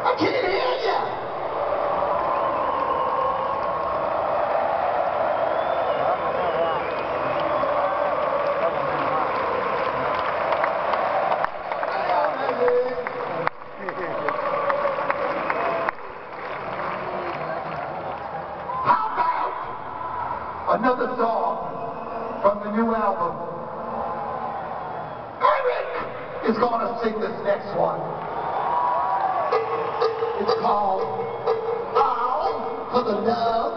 I can't hear you. How about another song from the new album? Eric is going to sing this next one. It's called for the Love